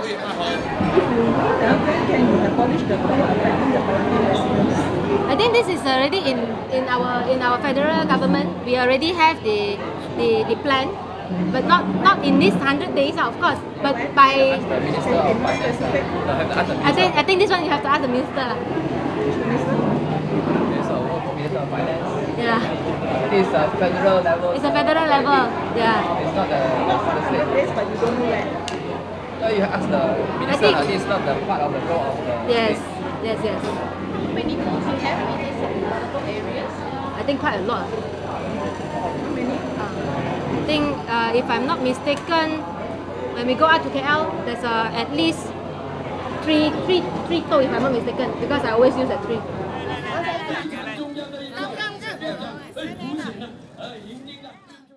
I think this is already in, in our in our federal government. We already have the the, the plan but not not in this hundred days, of course. But by I think I think this one you have to ask the minister. Yeah. It's a federal level. It's a federal level. Yeah. It's not the. It's but you don't know where. No, you ask the minister. think- lah. This is not the part of the role of the Yes, state. yes, yes. Many malls you have in these local areas? I think quite a lot. How many? Uh, I think uh, if I'm not mistaken, when we go out to KL, there's uh, at least three, three, three toll if I'm not mistaken, because I always use that three. 中